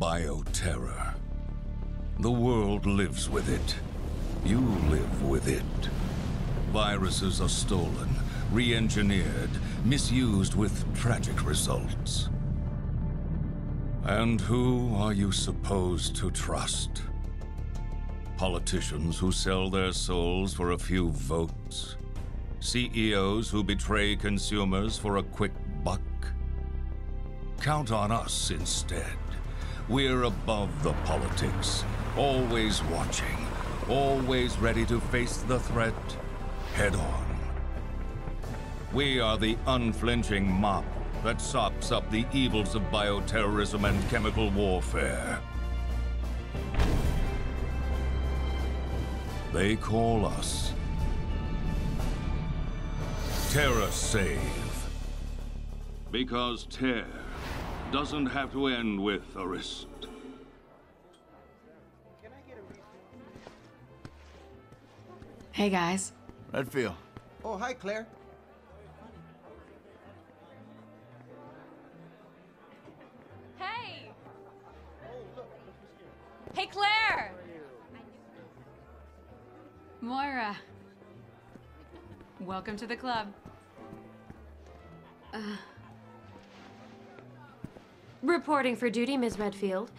Bioterror. The world lives with it. You live with it. Viruses are stolen, re-engineered, misused with tragic results. And who are you supposed to trust? Politicians who sell their souls for a few votes? CEOs who betray consumers for a quick buck? Count on us instead. We're above the politics, always watching, always ready to face the threat head on. We are the unflinching mop that sops up the evils of bioterrorism and chemical warfare. They call us TerraSave. Because tear doesn't have to end with a wrist. Hey guys. Redfield. Oh, hi, Claire. Hey! Hey, Claire! Moira. Welcome to the club. Uh, reporting for duty, Ms. Redfield.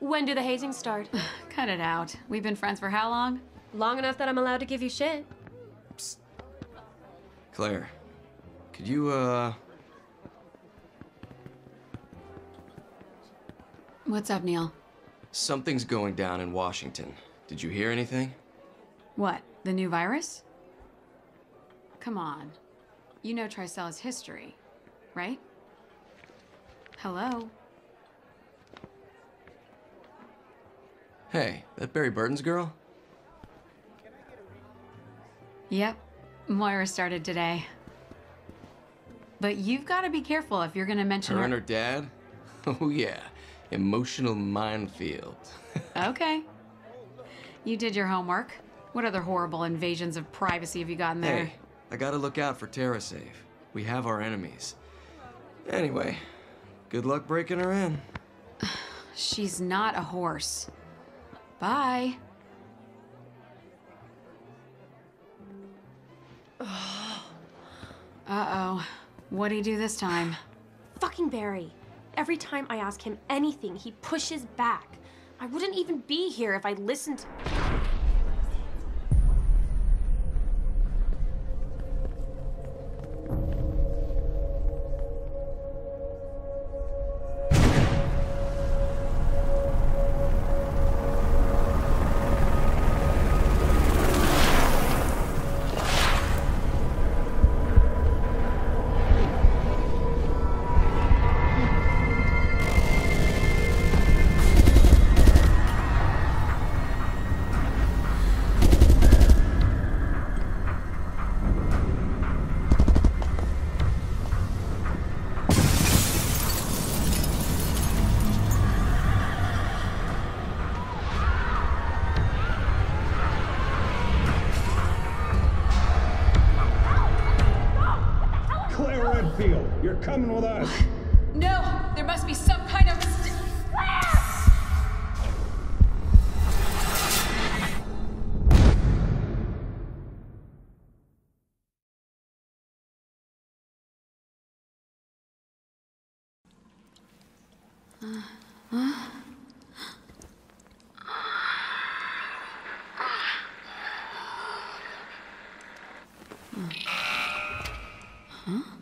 When do the hazings start? Cut it out. We've been friends for how long? Long enough that I'm allowed to give you shit. Claire, could you, uh... What's up, Neil? Something's going down in Washington. Did you hear anything? What? The new virus? Come on. You know Tricell's history, right? Hello? Hey, that Barry Burton's girl? Yep. Moira started today. But you've got to be careful if you're going to mention Her her. and her dad? Oh yeah, emotional minefield. Okay. You did your homework. What other horrible invasions of privacy have you gotten there? Hey, I gotta look out for TerraSave. We have our enemies. Anyway, good luck breaking her in. She's not a horse. Bye. Uh-oh. What'd he do this time? Fucking Barry. Every time I ask him anything, he pushes back. I wouldn't even be here if I listened. Claire you're coming with us. No! There must be some kind of mistake. Ah. Huh?